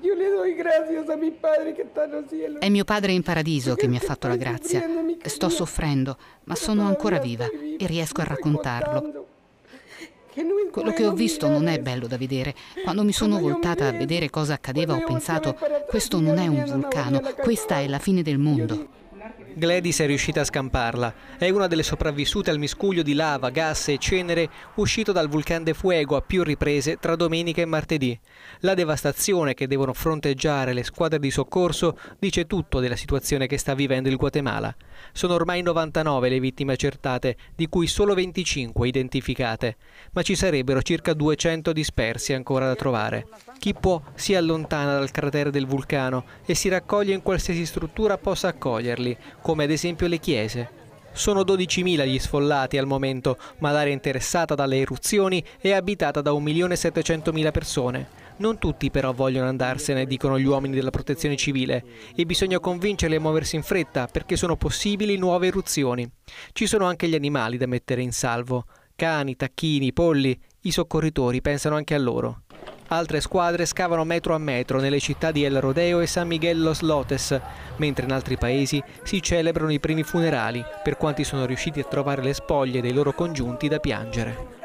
Io le do grazie a mio padre che stanno cielo. È mio padre in paradiso che mi ha fatto la grazia. Sto soffrendo, ma sono ancora viva e riesco a raccontarlo. Quello che ho visto non è bello da vedere. Quando mi sono voltata a vedere cosa accadeva ho pensato, questo non è un vulcano, questa è la fine del mondo. Gladys è riuscita a scamparla. È una delle sopravvissute al miscuglio di lava, gas e cenere uscito dal vulcano de Fuego a più riprese tra domenica e martedì. La devastazione che devono fronteggiare le squadre di soccorso dice tutto della situazione che sta vivendo il Guatemala. Sono ormai 99 le vittime accertate, di cui solo 25 identificate, ma ci sarebbero circa 200 dispersi ancora da trovare. Chi può si allontana dal cratere del vulcano e si raccoglie in qualsiasi struttura possa accoglierli, come ad esempio le chiese. Sono 12.000 gli sfollati al momento, ma l'area interessata dalle eruzioni è abitata da 1.700.000 persone. Non tutti però vogliono andarsene, dicono gli uomini della protezione civile, e bisogna convincerli a muoversi in fretta perché sono possibili nuove eruzioni. Ci sono anche gli animali da mettere in salvo. Cani, tacchini, polli, i soccorritori pensano anche a loro. Altre squadre scavano metro a metro nelle città di El Rodeo e San Miguel Los Lotes, mentre in altri paesi si celebrano i primi funerali per quanti sono riusciti a trovare le spoglie dei loro congiunti da piangere.